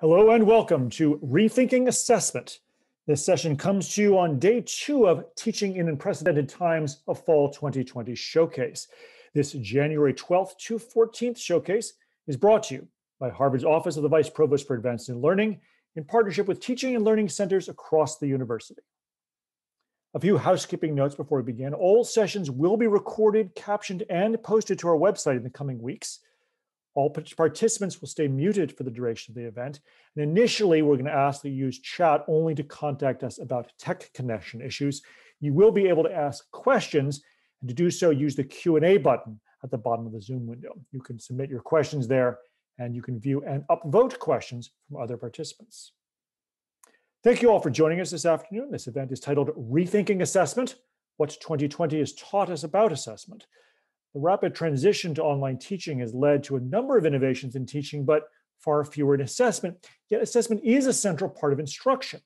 Hello and welcome to Rethinking Assessment. This session comes to you on day two of Teaching in Unprecedented Times, a Fall 2020 showcase. This January 12th to 14th showcase is brought to you by Harvard's Office of the Vice Provost for Advances in Learning in partnership with teaching and learning centers across the university. A few housekeeping notes before we begin. All sessions will be recorded, captioned, and posted to our website in the coming weeks. All participants will stay muted for the duration of the event. And initially, we're going to ask that you use chat only to contact us about tech connection issues. You will be able to ask questions, and to do so, use the Q&A button at the bottom of the Zoom window. You can submit your questions there, and you can view and upvote questions from other participants. Thank you all for joining us this afternoon. This event is titled Rethinking Assessment, What 2020 has Taught Us About Assessment. The rapid transition to online teaching has led to a number of innovations in teaching, but far fewer in assessment. Yet assessment is a central part of instruction.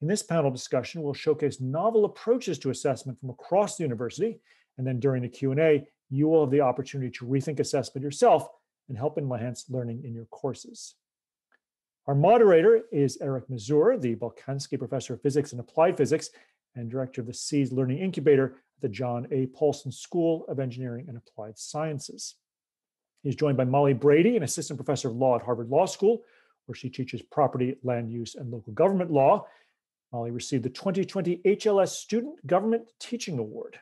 In this panel discussion, we'll showcase novel approaches to assessment from across the university, and then during the Q&A, you will have the opportunity to rethink assessment yourself and help enhance learning in your courses. Our moderator is Eric Mazur, the Balkanski Professor of Physics and Applied Physics and Director of the SEAS Learning Incubator at the John A. Paulson School of Engineering and Applied Sciences. He's joined by Molly Brady, an assistant professor of law at Harvard Law School, where she teaches property, land use, and local government law. Molly received the 2020 HLS Student Government Teaching Award.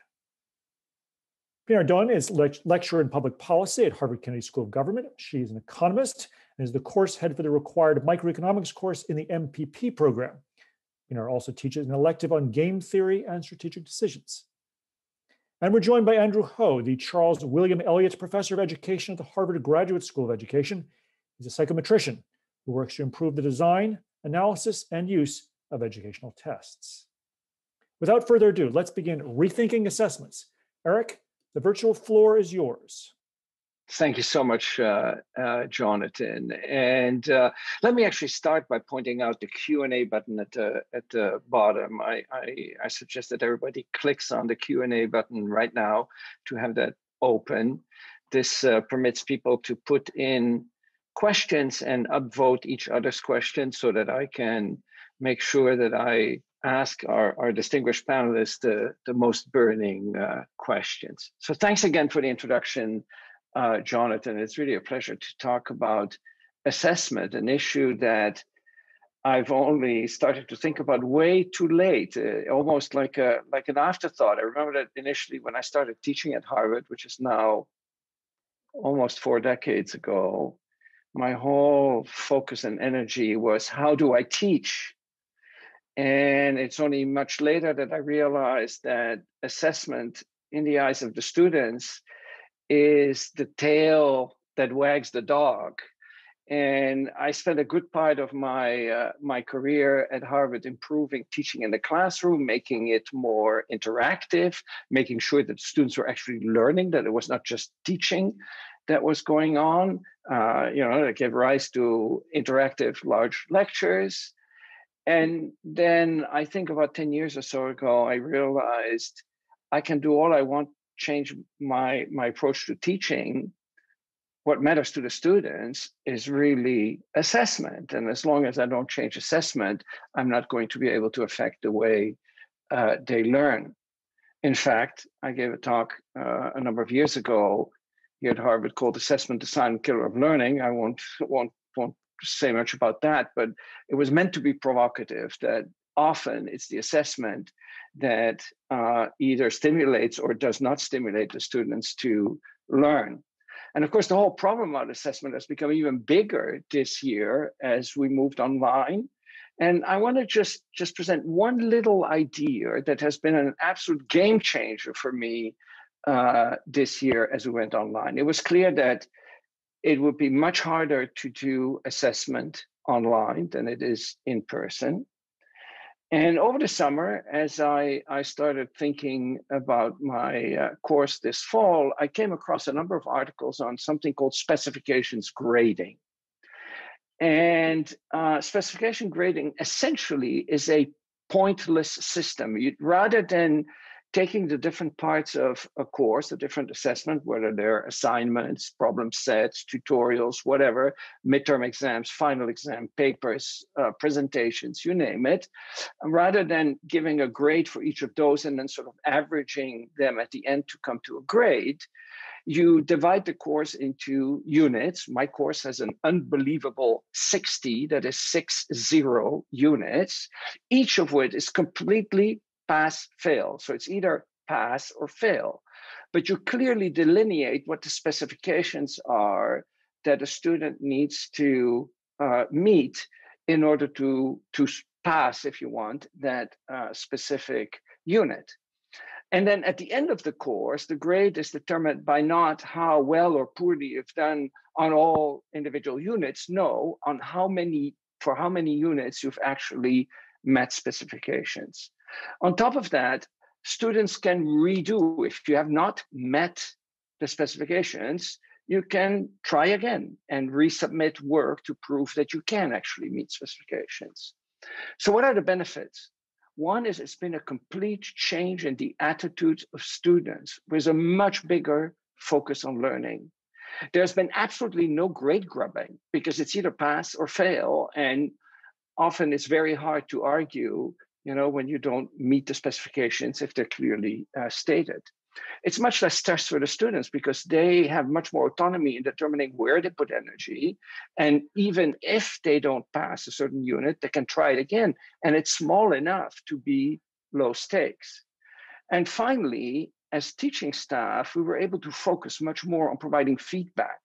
Pinar Dogan is le- lecturer in public policy at Harvard Kennedy School of Government. She is an economist and is the course head for the required microeconomics course in the MPP program. Pinar also teaches an elective on game theory and strategic decisions. And we're joined by Andrew Ho, the Charles William Eliot Professor of Education at the Harvard Graduate School of Education. He's a psychometrician who works to improve the design, analysis, and use of educational tests. Without further ado, let's begin rethinking assessments. Eric, the virtual floor is yours. Thank you so much, uh, uh, Jonathan. And uh, let me actually start by pointing out the Q and A button at the at the bottom. I, I, I suggest that everybody clicks on the Q and A button right now to have that open. This uh, permits people to put in questions and upvote each other's questions so that I can make sure that I ask our, our distinguished panelists the, the most burning uh, questions. So thanks again for the introduction uh, Jonathan. It's really a pleasure to talk about assessment, an issue that I've only started to think about way too late, uh, almost like a like an afterthought. I remember that initially when I started teaching at Harvard, which is now almost four decades ago, my whole focus and energy was how do I teach? And it's only much later that I realized that assessment in the eyes of the students is the tail that wags the dog. And I spent a good part of my uh, my career at Harvard improving teaching in the classroom, making it more interactive, making sure that students were actually learning, that it was not just teaching that was going on. Uh, you know, that gave rise to interactive large lectures. And then I think about 10 years or so ago, I realized I can do all I want change my my approach to teaching what matters to the students is really assessment. And as long as i don't change assessment i'm not going to be able to affect the way uh, they learn. In fact i gave a talk uh, a number of years ago here at harvard called assessment the silent killer of learning. I won't won't won't say much about that but it was meant to be provocative that often it's the assessment that uh, either stimulates or does not stimulate the students to learn. And of course, the whole problem about assessment has become even bigger this year as we moved online. And I want to just, just present one little idea that has been an absolute game changer for me uh, this year as we went online. It was clear that it would be much harder to do assessment online than it is in person. And over the summer, as I, I started thinking about my uh, course this fall, I came across a number of articles on something called specifications grading. And uh, specification grading essentially is a pointless system. You, rather than taking the different parts of a course, the different assessment, whether they're assignments, problem sets, tutorials, whatever, midterm exams, final exam, papers, uh, presentations, you name it, rather than giving a grade for each of those and then sort of averaging them at the end to come to a grade, you divide the course into units. My course has an unbelievable 60, that is six zero units, each of which is completely pass fail. So it's either pass or fail. But you clearly delineate what the specifications are that a student needs to uh, meet in order to, to pass, if you want, that uh, specific unit. And then at the end of the course, the grade is determined by not how well or poorly you've done on all individual units, no, on how many, for how many units you've actually met specifications. On top of that, students can redo. If you have not met the specifications, you can try again and resubmit work to prove that you can actually meet specifications. So what are the benefits? One is it's been a complete change in the attitudes of students with a much bigger focus on learning. There's been absolutely no grade grubbing because it's either pass or fail. And often it's very hard to argue, you know, when you don't meet the specifications if they're clearly uh, stated it's much less stress for the students because they have much more autonomy in determining where they put energy. And even if they don't pass a certain unit, they can try it again. And it's small enough to be low stakes. And finally, as teaching staff, we were able to focus much more on providing feedback.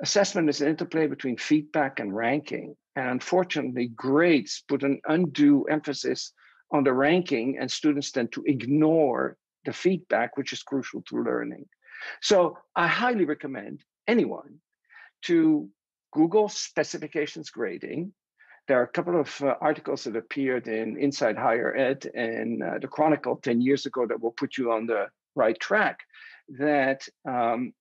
Assessment is an interplay between feedback and ranking. And unfortunately, grades put an undue emphasis on the ranking, and students tend to ignore the feedback, which is crucial to learning. So I highly recommend anyone to Google specifications grading. There are a couple of uh, articles that appeared in Inside Higher Ed and uh, the Chronicle 10 years ago that will put you on the right track that um,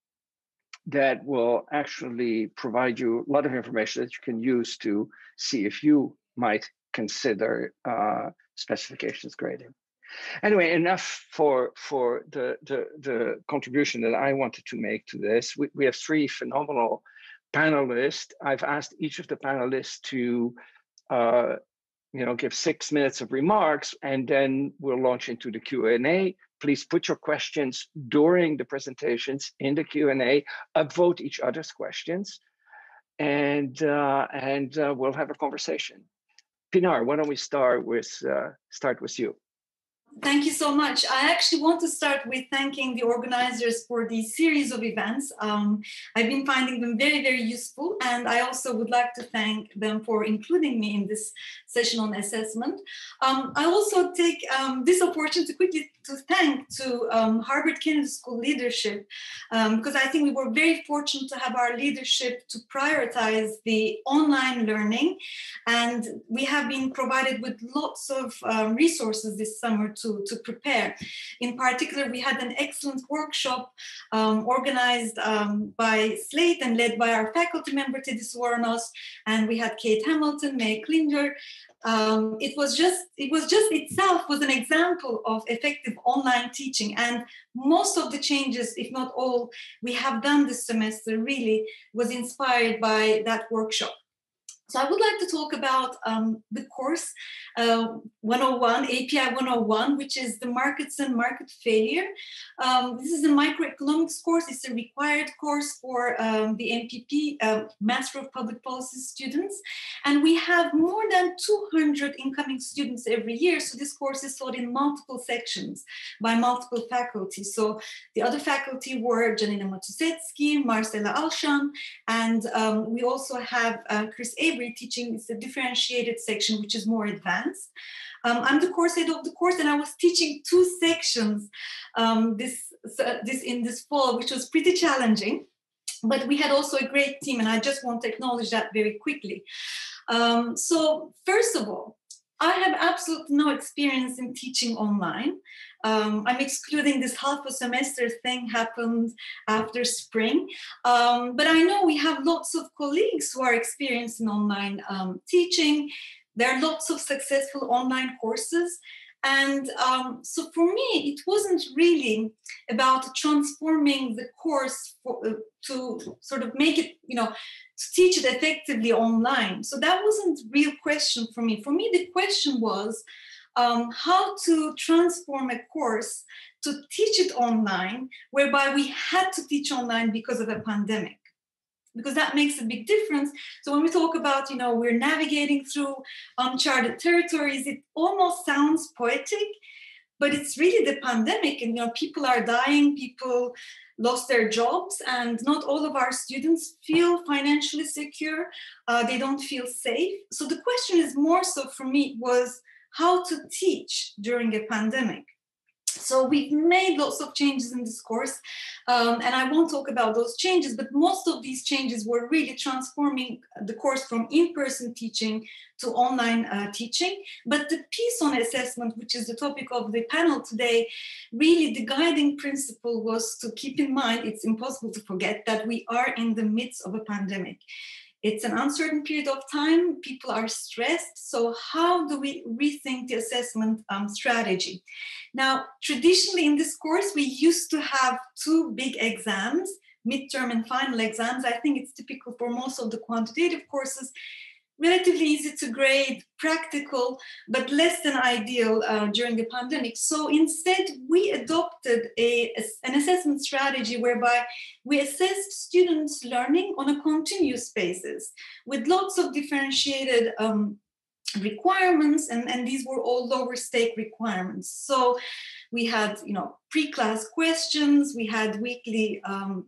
that will actually provide you a lot of information that you can use to see if you might consider uh, specifications grading. Anyway, enough for for the, the the contribution that I wanted to make to this. We, we have three phenomenal panelists. I've asked each of the panelists to uh, you know give six minutes of remarks and then we'll launch into the q&a please put your questions during the presentations in the q&a upvote each other's questions and uh, and uh, we'll have a conversation. Pinar why don't we start with uh, start with you Thank you so much. I actually want to start with thanking the organizers for these series of events. Um, I've been finding them very, very useful, and I also would like to thank them for including me in this session on assessment. Um, I also take um, this opportunity to quickly to thank to um, Harvard Kennedy School leadership um, because I think we were very fortunate to have our leadership to prioritize the online learning, and we have been provided with lots of um, resources this summer to, to prepare. In particular, we had an excellent workshop um, organized um, by Slate and led by our faculty member Teddy Svoronos, and we had Kate Hamilton, May Klinger. Um, it was just it was just itself was an example of effective online teaching and most of the changes if not all we have done this semester really was inspired by that workshop so I would like to talk about um, the course uh, 101, API 101, which is the markets and market failure. Um, this is a microeconomics course. It's a required course for um, the MPP, uh, Master of Public Policy students. And we have more than 200 incoming students every year. So this course is taught in multiple sections by multiple faculty. So the other faculty were Janina Matuszeski, Marcella Alsan, and um, we also have uh, Chris Teaching is a differentiated section, which is more advanced. Um, I'm the course head of the course, and I was teaching two sections um, this this in this fall, which was pretty challenging. But we had also a great team, and I just want to acknowledge that very quickly. Um, so, first of all, I have absolutely no experience in teaching online. Um, I'm excluding this half a semester thing happened after spring. Um, but I know we have lots of colleagues who are experienced in online um, teaching. There are lots of successful online courses. And um, so for me, it wasn't really about transforming the course for, uh, to sort of make it, you know, to teach it effectively online. So that wasn't real question for me. For me, the question was um, how to transform a course to teach it online, whereby we had to teach online because of a pandemic because that makes a big difference. So when we talk about, you know, we're navigating through uncharted territories, it almost sounds poetic, but it's really the pandemic, and you know, people are dying, people lost their jobs, and not all of our students feel financially secure. Uh, they don't feel safe. So the question is more so for me was how to teach during a pandemic. So we've made lots of changes in this course, um, and I won't talk about those changes, but most of these changes were really transforming the course from in-person teaching to online uh, teaching. But the piece on assessment, which is the topic of the panel today, really the guiding principle was to keep in mind, it's impossible to forget that we are in the midst of a pandemic. It's an uncertain period of time. People are stressed. So, how do we rethink the assessment um, strategy? Now, traditionally in this course, we used to have two big exams midterm and final exams. I think it's typical for most of the quantitative courses relatively easy to grade, practical, but less than ideal uh, during the pandemic. So instead, we adopted a, an assessment strategy whereby we assessed students' learning on a continuous basis with lots of differentiated um, requirements and, and these were all lower stake requirements so we had you know pre-class questions we had weekly um,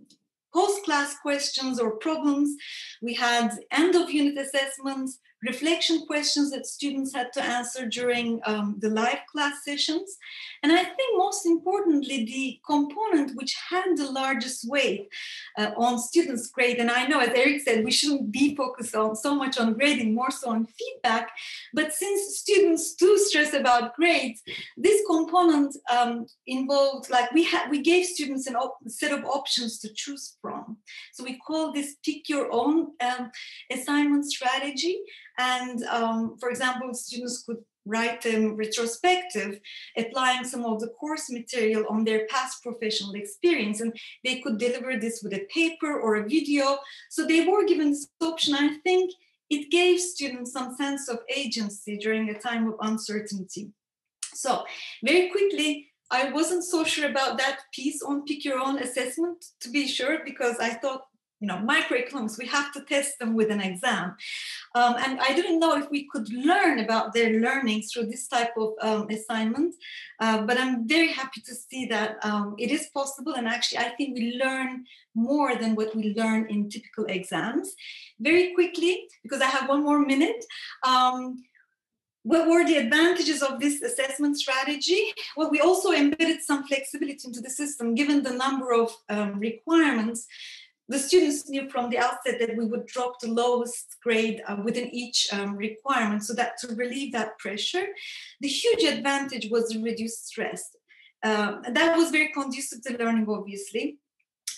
post-class questions or problems. We had end of unit assessments, reflection questions that students had to answer during um, the live class sessions. And I think most importantly, the component which had the largest weight uh, on students' grade, and I know as Eric said, we shouldn't be focused on so much on grading, more so on feedback. But since students do stress about grades, this component um, involved, like we had, we gave students a op- set of options to choose from. So we call this pick your own um, assignment strategy. And um, for example, students could write them retrospective applying some of the course material on their past professional experience and they could deliver this with a paper or a video. So they were given this option. I think it gave students some sense of agency during a time of uncertainty. So very quickly i wasn't so sure about that piece on pick your own assessment to be sure because i thought you know microeconomics we have to test them with an exam. Um, and i didn't know if we could learn about their learning through this type of um, assignment uh, but i'm very happy to see that um, it is possible. And actually i think we learn more than what we learn in typical exams. Very quickly because i have one more minute um, what were the advantages of this assessment strategy? Well, we also embedded some flexibility into the system given the number of um, requirements the students knew from the outset that we would drop the lowest grade uh, within each um, requirement. So that to relieve that pressure the huge advantage was reduced stress. Uh, that was very conducive to learning obviously.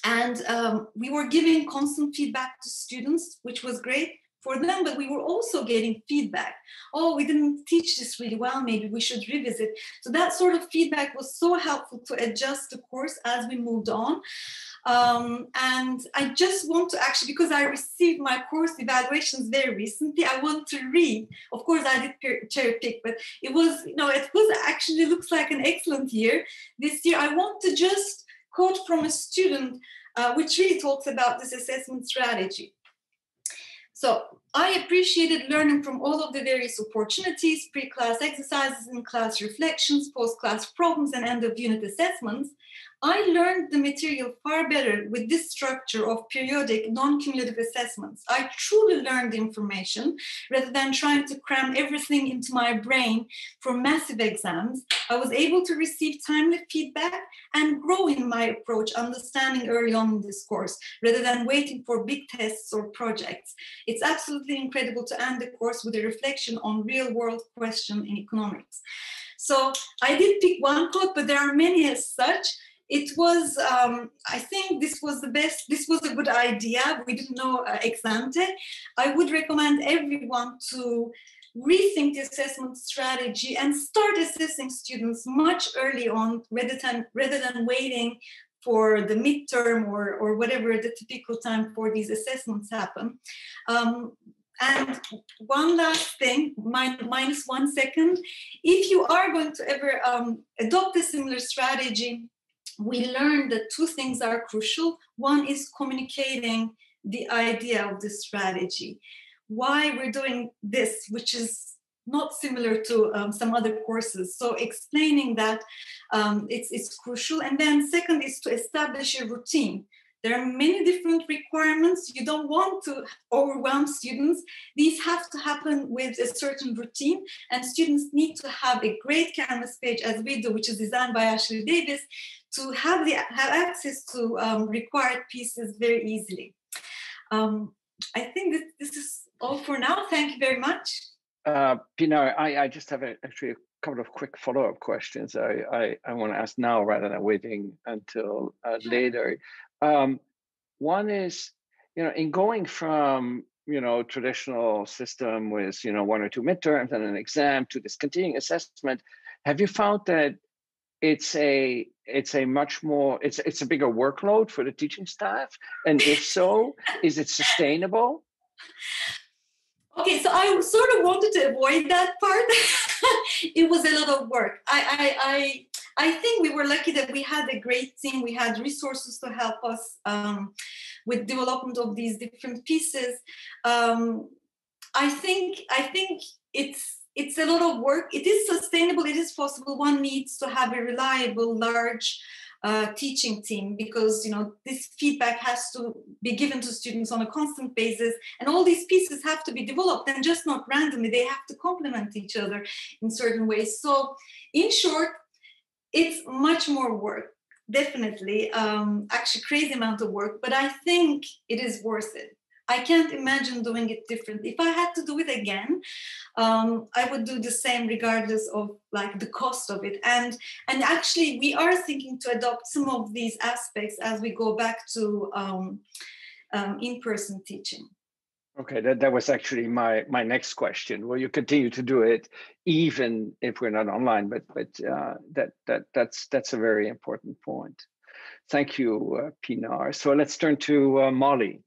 And um, we were giving constant feedback to students which was great for them, but we were also getting feedback. Oh, we didn't teach this really well, maybe we should revisit. So that sort of feedback was so helpful to adjust the course as we moved on. Um, and I just want to actually, because I received my course evaluations very recently, I want to read. Of course, I did cherry pick, but it was, you know, it was actually looks like an excellent year this year. I want to just quote from a student, uh, which really talks about this assessment strategy. So I appreciated learning from all of the various opportunities, pre-class exercises and class reflections, post-class problems, and end-of-unit assessments. I learned the material far better with this structure of periodic non-cumulative assessments. I truly learned the information rather than trying to cram everything into my brain for massive exams. I was able to receive timely feedback and grow in my approach, understanding early on in this course, rather than waiting for big tests or projects. It's absolutely incredible to end the course with a reflection on real world question in economics. So I did pick one quote, but there are many as such it was um, i think this was the best this was a good idea. We didn't know uh, ex ante i would recommend everyone to rethink the assessment strategy and start assessing students much early on rather than, rather than waiting for the midterm or, or whatever the typical time for these assessments happen. Um, and one last thing, minus one second, if you are going to ever um, adopt a similar strategy, we learned that two things are crucial. One is communicating the idea of the strategy, why we're doing this, which is not similar to um, some other courses. So explaining that um, it's, it's crucial. And then second is to establish a routine. There are many different requirements. You don't want to overwhelm students. These have to happen with a certain routine, and students need to have a great Canvas page as we do, which is designed by Ashley Davis, to have the have access to um, required pieces very easily. Um, I think that this is all for now. Thank you very much. Uh, Pinar, I, I just have a, actually a couple of quick follow-up questions I, I, I want to ask now rather than waiting until uh, later. Um, one is, you know, in going from you know traditional system with you know one or two midterms and an exam to this continuing assessment, have you found that it's a it's a much more it's it's a bigger workload for the teaching staff and if so is it sustainable? Okay so i sort of wanted to avoid that part. It was a lot of work. I, I i i think we were lucky that we had a great team. We had resources to help us um, with development of these different pieces. Um, i think i think it's it's a lot of work. It is sustainable. It is possible. One needs to have a reliable, large uh, teaching team because you know this feedback has to be given to students on a constant basis, and all these pieces have to be developed and just not randomly. They have to complement each other in certain ways. So, in short, it's much more work. Definitely, um, actually, crazy amount of work, but I think it is worth it I can't imagine doing it differently. If I had to do it again, um, I would do the same regardless of like the cost of it. And and actually, we are thinking to adopt some of these aspects as we go back to um, um, in-person teaching. Okay, that, that was actually my my next question. Will you continue to do it even if we're not online? But but uh, that that that's that's a very important point. Thank you, uh, Pinar. So let's turn to uh, Molly.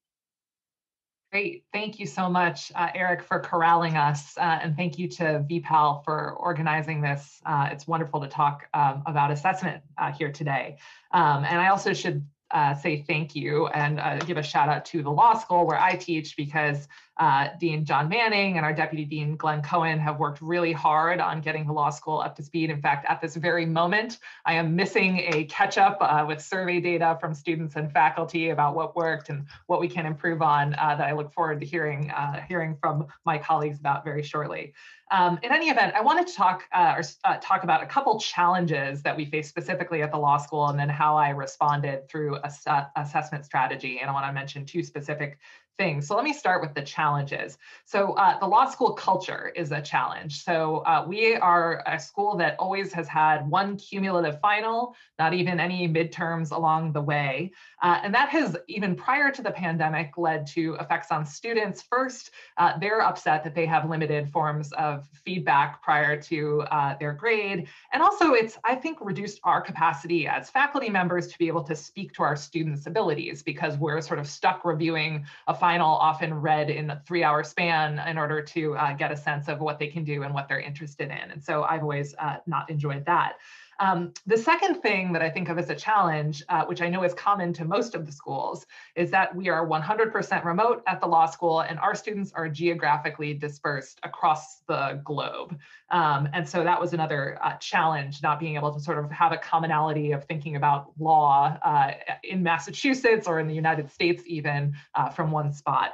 Great. Thank you so much, uh, Eric, for corralling us. Uh, and thank you to VPAL for organizing this. Uh, it's wonderful to talk um, about assessment uh, here today. Um, and I also should uh, say thank you and uh, give a shout out to the law school where I teach because uh, Dean John Manning and our Deputy Dean Glenn Cohen have worked really hard on getting the law school up to speed. In fact, at this very moment, I am missing a catch up uh, with survey data from students and faculty about what worked and what we can improve on uh, that I look forward to hearing, uh, hearing from my colleagues about very shortly. Um, in any event, I wanted to talk uh, or uh, talk about a couple challenges that we face specifically at the law school, and then how I responded through a assessment strategy. And I want to mention two specific things. So let me start with the challenges. So uh, the law school culture is a challenge. So uh, we are a school that always has had one cumulative final, not even any midterms along the way. Uh, and that has, even prior to the pandemic, led to effects on students. First, uh, they're upset that they have limited forms of feedback prior to uh, their grade. And also it's, I think, reduced our capacity as faculty members to be able to speak to our students' abilities because we're sort of stuck reviewing a final often read in a three hour span in order to uh, get a sense of what they can do and what they're interested in. And so I've always uh, not enjoyed that. Um, the second thing that I think of as a challenge, uh, which I know is common to most of the schools, is that we are 100% remote at the law school and our students are geographically dispersed across the globe. Um, and so that was another uh, challenge, not being able to sort of have a commonality of thinking about law uh, in Massachusetts or in the United States even uh, from one spot.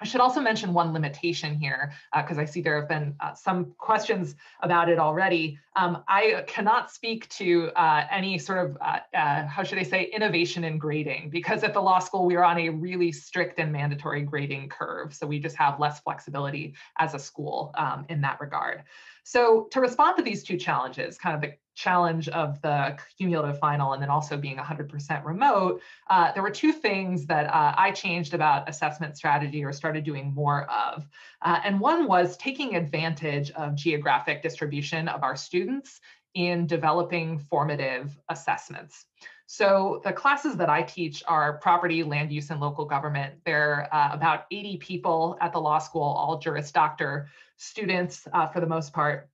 I should also mention one limitation here, because uh, I see there have been uh, some questions about it already. Um, I cannot speak to uh, any sort of, uh, uh, how should I say, innovation in grading, because at the law school, we are on a really strict and mandatory grading curve. So we just have less flexibility as a school um, in that regard. So to respond to these two challenges, kind of the challenge of the cumulative final and then also being 100% remote, uh, there were two things that uh, I changed about assessment strategy or started doing more of. Uh, and one was taking advantage of geographic distribution of our students in developing formative assessments. So the classes that I teach are property, land use, and local government. There are uh, about 80 people at the law school, all Juris Doctor students uh, for the most part.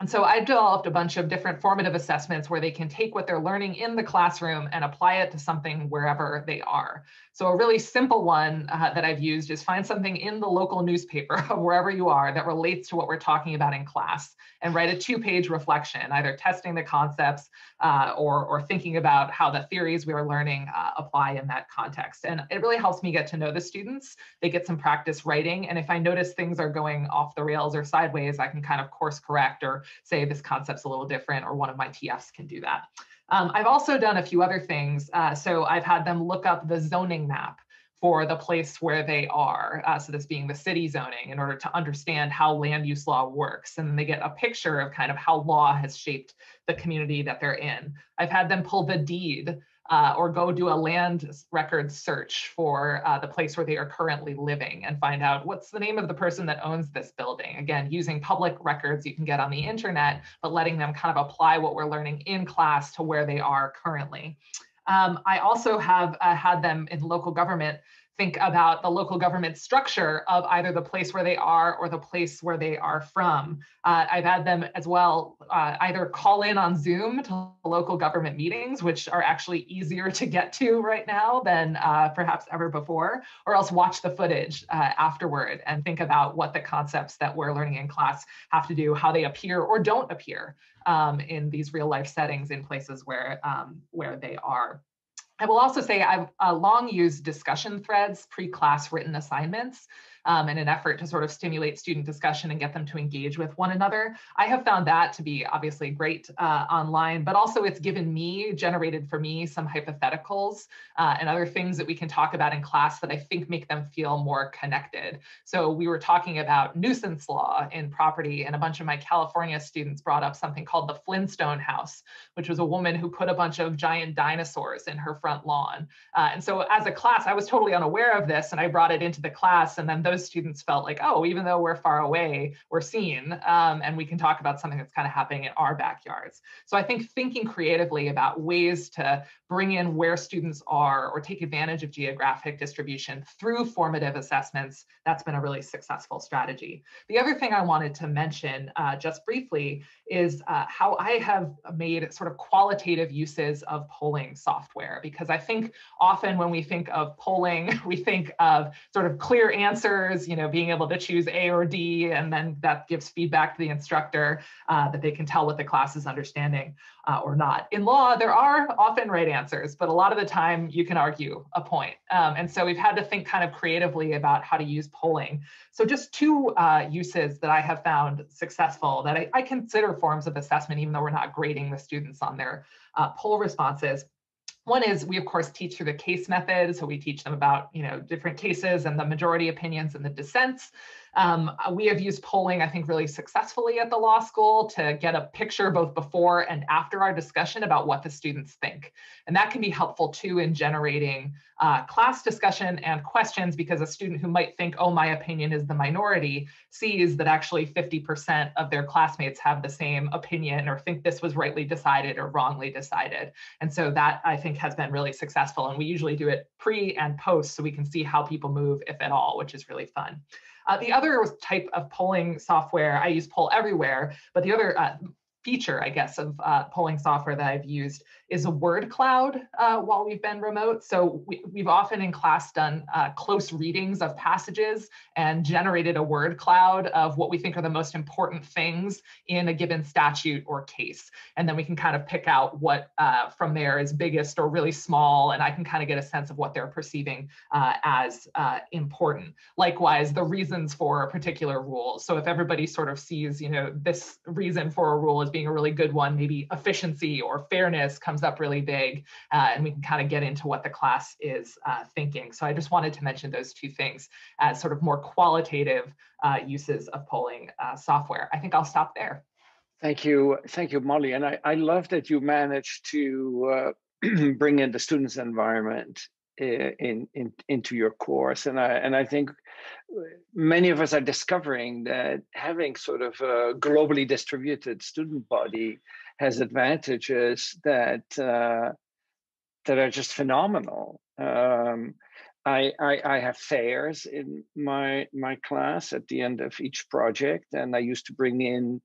And so I've developed a bunch of different formative assessments where they can take what they're learning in the classroom and apply it to something wherever they are. So a really simple one uh, that I've used is find something in the local newspaper wherever you are that relates to what we're talking about in class and write a two-page reflection, either testing the concepts uh, or, or thinking about how the theories we are learning uh, apply in that context. And it really helps me get to know the students. They get some practice writing. And if I notice things are going off the rails or sideways, I can kind of course correct or say this concept's a little different or one of my TFs can do that. Um, I've also done a few other things. Uh, so I've had them look up the zoning map for the place where they are. Uh, so this being the city zoning in order to understand how land use law works. And they get a picture of kind of how law has shaped the community that they're in. I've had them pull the deed uh, or go do a land record search for uh, the place where they are currently living and find out what's the name of the person that owns this building. Again, using public records you can get on the internet, but letting them kind of apply what we're learning in class to where they are currently. Um, I also have uh, had them in local government think about the local government structure of either the place where they are or the place where they are from. Uh, I've had them as well uh, either call in on Zoom to local government meetings, which are actually easier to get to right now than uh, perhaps ever before, or else watch the footage uh, afterward and think about what the concepts that we're learning in class have to do, how they appear or don't appear um, in these real life settings in places where, um, where they are. I will also say I've uh, long used discussion threads, pre-class written assignments um, in an effort to sort of stimulate student discussion and get them to engage with one another. I have found that to be obviously great uh, online, but also it's given me, generated for me, some hypotheticals uh, and other things that we can talk about in class that I think make them feel more connected. So we were talking about nuisance law in property, and a bunch of my California students brought up something called the Flintstone House, which was a woman who put a bunch of giant dinosaurs in her front lawn. Uh, and so as a class, I was totally unaware of this, and I brought it into the class, and then those students felt like, oh, even though we're far away, we're seen, um, and we can talk about something that's kind of happening in our backyards. So I think thinking creatively about ways to bring in where students are or take advantage of geographic distribution through formative assessments, that's been a really successful strategy. The other thing I wanted to mention uh, just briefly is uh, how I have made sort of qualitative uses of polling software, because I think often when we think of polling, we think of sort of clear answers, you know, being able to choose A or D, and then that gives feedback to the instructor uh, that they can tell what the class is understanding uh, or not. In law, there are often right answers, but a lot of the time you can argue a point. Um, and so we've had to think kind of creatively about how to use polling. So just two uh, uses that I have found successful that I, I, consider forms of assessment, even though we're not grading the students on their uh, poll responses. One is we of course teach through the case method. So we teach them about, you know, different cases and the majority opinions and the dissents. Um, uh, we have used polling, I think, really successfully at the law school to get a picture both before and after our discussion about what the students think. And that can be helpful too in generating uh, class discussion and questions because a student who might think, oh, my opinion is the minority, sees that actually 50% of their classmates have the same opinion or think this was rightly decided or wrongly decided. And so that I think has been really successful. And we usually do it pre and post so we can see how people move, if at all, which is really fun. Uh, the other type of polling software, I use Poll Everywhere, but the other uh, feature, I guess, of uh, polling software that I've used is a word cloud uh, while we've been remote. So we, have often in class done uh, close readings of passages and generated a word cloud of what we think are the most important things in a given statute or case. And then we can kind of pick out what uh, from there is biggest or really small, and I can kind of get a sense of what they're perceiving uh, as uh, important. Likewise, the reasons for a particular rule. So if everybody sort of sees, you know, this reason for a rule as being a really good one, maybe efficiency or fairness comes comes up really big uh, and we can kind of get into what the class is uh, thinking. So I just wanted to mention those two things as sort of more qualitative uh, uses of polling uh, software. I think I'll stop there. Thank you, thank you, Molly. And I, I love that you managed to uh, bring in the students' environment in, in into your course and i and i think many of us are discovering that having sort of a globally distributed student body has advantages that uh, that are just phenomenal um, I, I, I have fairs in my my class at the end of each project and i used to bring in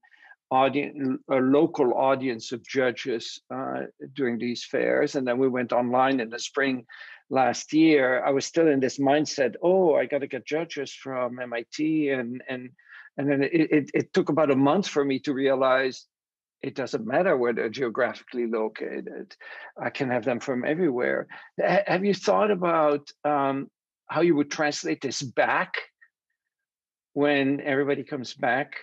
audience a local audience of judges uh, during these fairs and then we went online in the spring last year, I was still in this mindset. Oh, I got to get judges from MIT, and and and then it, it, it took about a month for me to realize it doesn't matter where they're geographically located. I can have them from everywhere. Have you thought about um, how you would translate this back when everybody comes back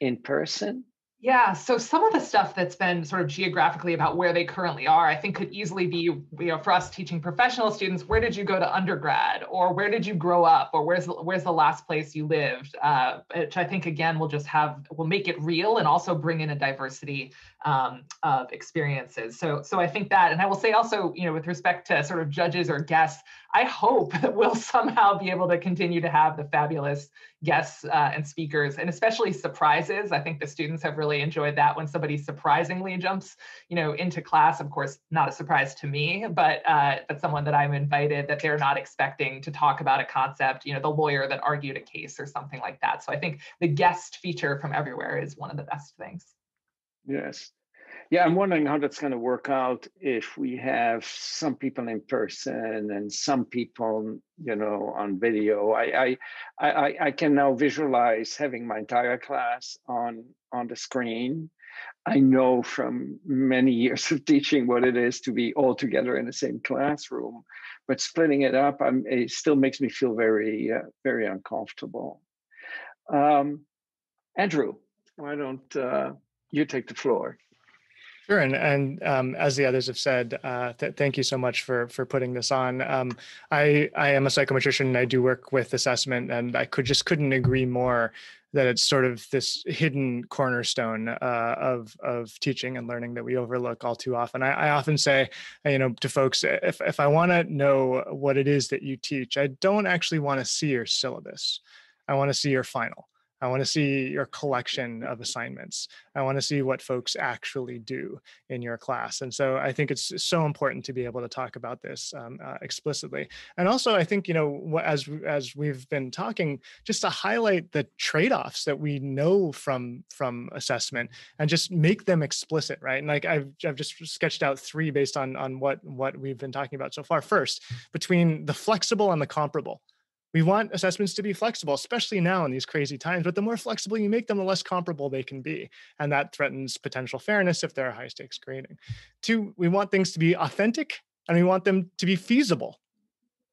in person? Yeah, so some of the stuff that's been sort of geographically about where they currently are, I think could easily be, you know, for us teaching professional students, where did you go to undergrad, or where did you grow up, or where's where's the last place you lived, uh, which I think again will just have will make it real and also bring in a diversity um, of experiences. So so I think that, and I will say also, you know, with respect to sort of judges or guests, I hope that we'll somehow be able to continue to have the fabulous guests uh, and speakers, and especially surprises. I think the students have really enjoyed that when somebody surprisingly jumps, you know, into class. Of course, not a surprise to me, but uh, but someone that I'm invited that they're not expecting to talk about a concept. You know, the lawyer that argued a case or something like that. So I think the guest feature from everywhere is one of the best things. Yes. Yeah, I'm wondering how that's going to work out if we have some people in person and some people, you know, on video. I I I, I can now visualize having my entire class on on the screen. I know from many years of teaching what it is to be all together in the same classroom, but splitting it up, I'm, it still makes me feel very uh, very uncomfortable. Um, Andrew, why don't uh, you take the floor? Sure, and and um, as the others have said, uh, th- thank you so much for for putting this on. Um, I I am a psychometrician and I do work with assessment, and I could just couldn't agree more that it's sort of this hidden cornerstone uh, of of teaching and learning that we overlook all too often. I, I often say, you know, to folks, if if I want to know what it is that you teach, I don't actually want to see your syllabus. I want to see your final. I want to see your collection of assignments. I want to see what folks actually do in your class. And so I think it's so important to be able to talk about this um, uh, explicitly. And also, I think, you know, as, as we've been talking, just to highlight the trade-offs that we know from, from assessment and just make them explicit, right? And like I've, I've just sketched out three based on, on what, what we've been talking about so far. First, between the flexible and the comparable we want assessments to be flexible, especially now in these crazy times. But the more flexible you make them, the less comparable they can be. And that threatens potential fairness if they're high stakes grading. Two, we want things to be authentic and we want them to be feasible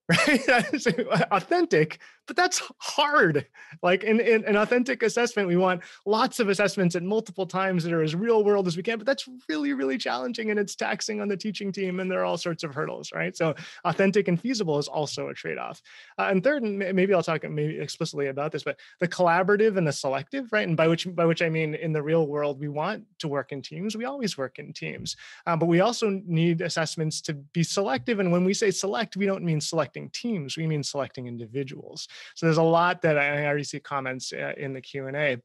right? authentic, but that's hard. Like in, in an authentic assessment, we want lots of assessments at multiple times that are as real world as we can, but that's really, really challenging and it's taxing on the teaching team and there are all sorts of hurdles, right? So authentic and feasible is also a trade-off. Uh, and third, and maybe I'll talk maybe explicitly about this, but the collaborative and the selective, right? And by which by which I mean in the real world, we want to work in teams. We always work in teams, uh, but we also need assessments to be selective. And when we say select, we don't mean select selecting teams, we mean selecting individuals. So there's a lot that I already see comments uh, in the Q&A.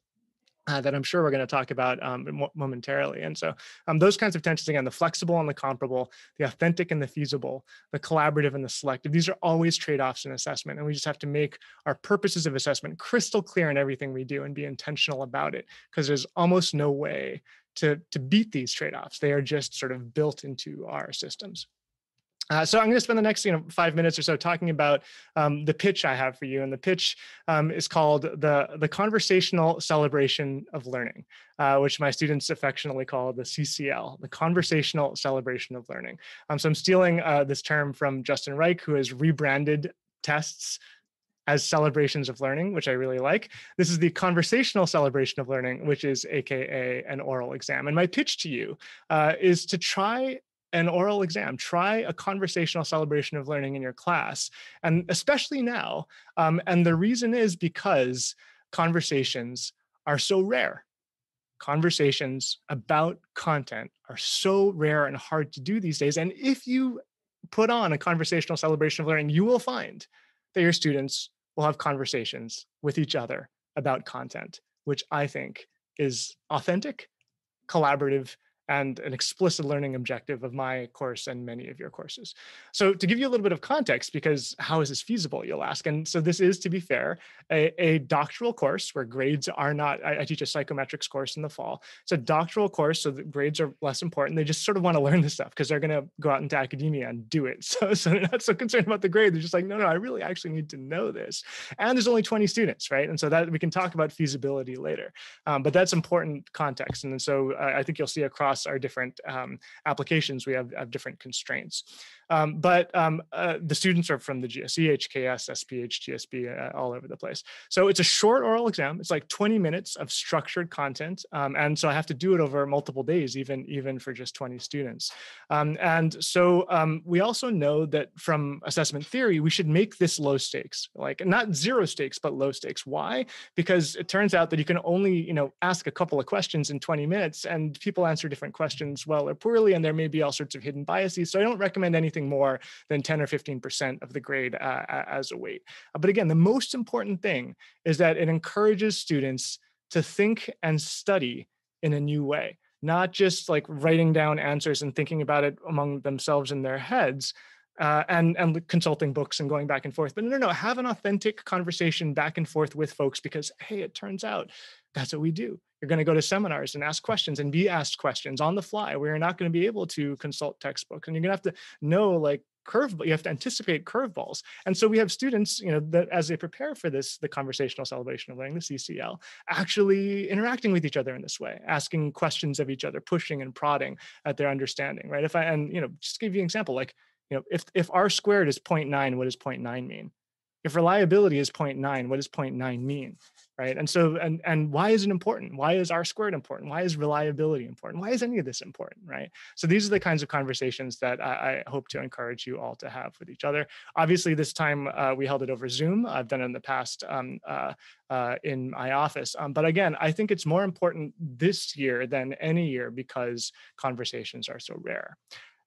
Uh, that I'm sure we're going to talk about um, momentarily. And so, um, those kinds of tensions again, the flexible and the comparable, the authentic and the feasible, the collaborative and the selective, these are always trade offs in assessment. And we just have to make our purposes of assessment crystal clear in everything we do and be intentional about it, because there's almost no way to, to beat these trade offs. They are just sort of built into our systems. Uh, so I'm going to spend the next you know five minutes or so talking about um, the pitch I have for you, and the pitch um, is called the the conversational celebration of learning, uh, which my students affectionately call the CCL, the conversational celebration of learning. Um, so I'm stealing uh, this term from Justin Reich, who has rebranded tests as celebrations of learning, which I really like. This is the conversational celebration of learning, which is AKA an oral exam. And my pitch to you uh, is to try an oral exam. Try a conversational celebration of learning in your class, and especially now. Um, and the reason is because conversations are so rare. conversations about content are so rare and hard to do these days. And if you put on a conversational celebration of learning, you will find that your students will have conversations with each other about content, which I think is authentic, collaborative, and an explicit learning objective of my course and many of your courses. So to give you a little bit of context, because how is this feasible, you'll ask. And so this is, to be fair, a, a doctoral course where grades are not, I, I, teach a psychometrics course in the fall. It's a doctoral course, so the grades are less important. They just sort of want to learn this stuff because they're going to go out into academia and do it. So, so they're not so concerned about the grade. They're just like, no, no, I really actually need to know this. And there's only 20 students, right? And so that we can talk about feasibility later. Um, but that's important context. And so uh, I think you'll see across across our different um, applications, we have, have different constraints. Um, but um, uh, the students are from the GSE, HKS, SPH, GSB, uh, all over the place. So it's a short oral exam. It's like 20 minutes of structured content. Um, and so I have to do it over multiple days, even, even for just 20 students. Um, and so um, we also know that from assessment theory, we should make this low stakes, like not zero stakes, but low stakes. Why? Because it turns out that you can only, you know, ask a couple of questions in 20 minutes and people answer different questions well or poorly, and there may be all sorts of hidden biases. So I don't recommend anything more than 10 or 15% of the grade uh, as a weight. Uh, but again, the most important thing is that it encourages students to think and study in a new way, not just like writing down answers and thinking about it among themselves in their heads, uh, and and consulting books and going back and forth. But no, no, no, have an authentic conversation back and forth with folks because hey, it turns out that's what we do. You're going to go to seminars and ask questions and be asked questions on the fly you're not going to be able to consult textbooks. And you're going to have to know like curve, you have to anticipate curveballs. And so we have students, you know, that as they prepare for this, the conversational celebration of learning, the CCL, actually interacting with each other in this way, asking questions of each other, pushing and prodding at their understanding, right? If I, and, you know, just give you an example, like, you know, if, if r squared is 0.9, what does 0.9 mean? If reliability is 0.9, what does 0.9 mean? Right? And so, and and why is it important? Why is R squared important? Why is reliability important? Why is any of this important, right? So these are the kinds of conversations that I, I hope to encourage you all to have with each other. Obviously, this time uh, we held it over Zoom. I've done it in the past um, uh, uh, in my office, um, but again, I think it's more important this year than any year because conversations are so rare.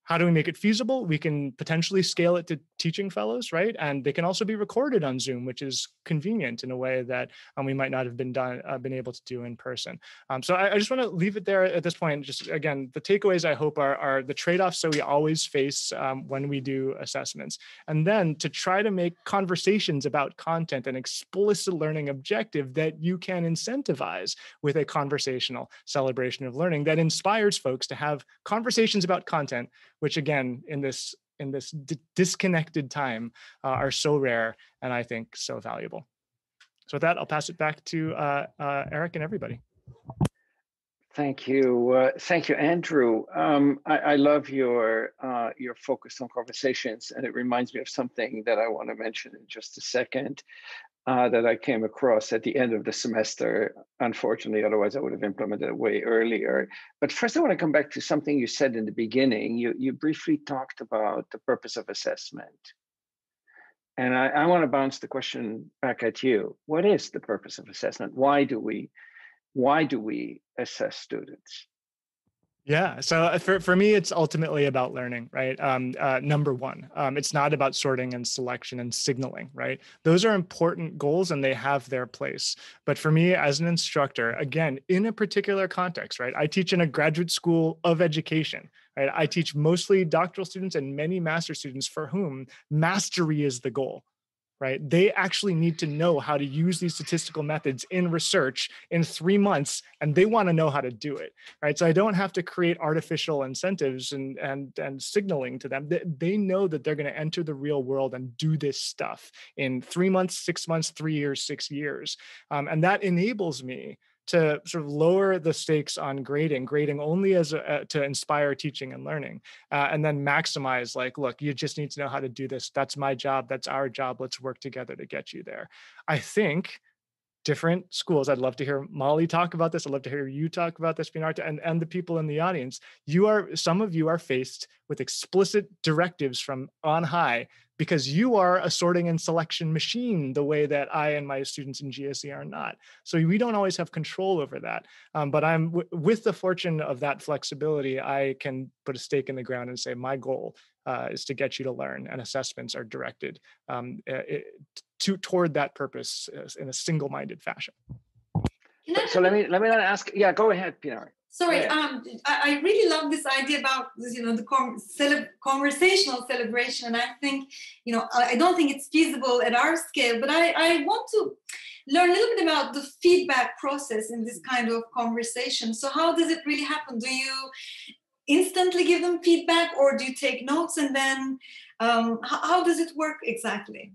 How do we make it feasible? We can potentially scale it to teaching fellows, right? And they can also be recorded on Zoom, which is convenient in a way that um, we might not have been done, uh, been able to do in person. Um, so I, I just want to leave it there at this point. Just again, the takeaways I hope are, are the trade-offs that we always face um, when we do assessments, and then to try to make conversations about content an explicit learning objective that you can incentivize with a conversational celebration of learning that inspires folks to have conversations about content which again in this in this disconnected time uh, are so rare and I think so valuable. So with that, I'll pass it back to uh, uh, Eric and everybody. Thank you, uh, thank you, Andrew. Um, I, I, love your uh, your focus on conversations, and it reminds me of something that I want to mention in just a second uh, that I came across at the end of the semester. Unfortunately, otherwise I would have implemented it way earlier. But first, I want to come back to something you said in the beginning. You you briefly talked about the purpose of assessment, and I, I want to bounce the question back at you. What is the purpose of assessment? Why do we why do we assess students? Yeah. So uh, for, for me, it's ultimately about learning, right? Um, uh, number one, um, it's not about sorting and selection and signaling, right? Those are important goals and they have their place. But for me as an instructor, again, in a particular context, right? I teach in a graduate school of education, right? I teach mostly doctoral students and many master students for whom mastery is the goal, right? They actually need to know how to use these statistical methods in research in three months, and they want to know how to do it, right? So I don't have to create artificial incentives and and and signaling to them. They, they know that they're going to enter the real world and do this stuff in three months, six months, three years, six years, um, and that enables me to sort of lower the stakes on grading, grading only as a, uh, to inspire teaching and learning, uh, and then maximize like, look, you just need to know how to do this. That's my job. That's our job. Let's work together to get you there. I think different schools. I'd love to hear Molly talk about this. I'd love to hear you talk about this, Pinar, and, and the people in the audience. You are some of you are faced with explicit directives from on high because you are a sorting and selection machine the way that I and my students in GSE are not. So we don't always have control over that. Um, but I'm with the fortune of that flexibility, I can put a stake in the ground and say my goal uh, is to get you to learn, and assessments are directed um, it, to toward that purpose uh, in a single-minded fashion. So let me let me ask. Yeah, go ahead, Pinar. Sorry, um, I, I, really love this idea about you know the com- cele- conversational celebration, and I think you know I, I, don't think it's feasible at our scale, but I, I want to learn a little bit about the feedback process in this kind of conversation. So how does it really happen? Do you instantly give them feedback, or do you take notes and then um, how, how does it work exactly?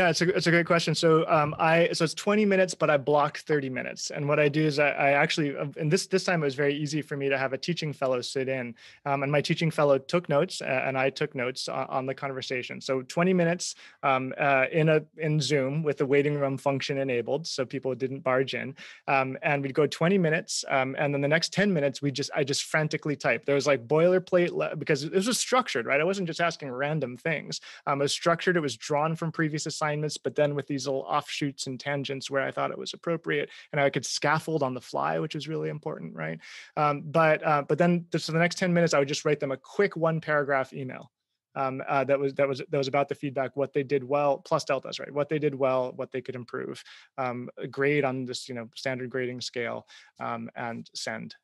Yeah, it's a it's a great question. So um, I so it's 20 minutes, but I block 30 minutes. And what I do is I, I actually uh, and this this time it was very easy for me to have a teaching fellow sit in, um, and my teaching fellow took notes, and I took notes on, on the conversation. So 20 minutes um, uh, in a in Zoom with the waiting room function enabled, so people didn't barge in, um, and we'd go 20 minutes, um, and then the next 10 minutes we just I just frantically type. There was like boilerplate because it was structured, right? I wasn't just asking random things. Um, it was structured. It was drawn from previous assignments, but then with these little offshoots and tangents where I thought it was appropriate, and I could scaffold on the fly, which is really important, right? Um, but uh, but then so the next ten minutes, I would just write them a quick one paragraph email. Um, uh, that was that was that was about the feedback, what they did well, plus deltas, right? What they did well, what they could improve, um, grade on this you know standard grading scale, um, and send.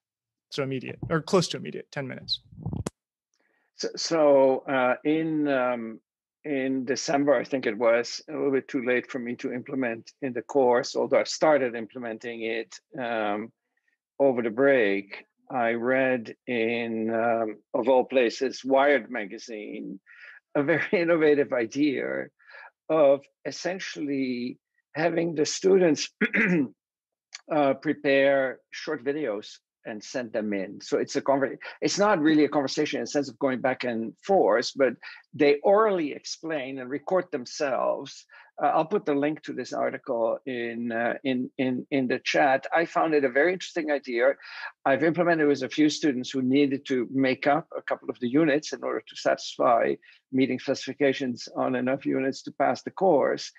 So immediate or close to immediate, ten minutes. So, so uh, in um, in December, I think it was a little bit too late for me to implement in the course, although I started implementing it um, over the break. I read in, um, of all places, Wired magazine, a very innovative idea of essentially having the students uh, prepare short videos and send them in. So it's a conver- It's not really a conversation in the sense of going back and forth, but they orally explain and record themselves. Uh, I'll put the link to this article in uh, in in in the chat. I found it a very interesting idea. I've implemented it with a few students who needed to make up a couple of the units in order to satisfy meeting specifications on enough units to pass the course.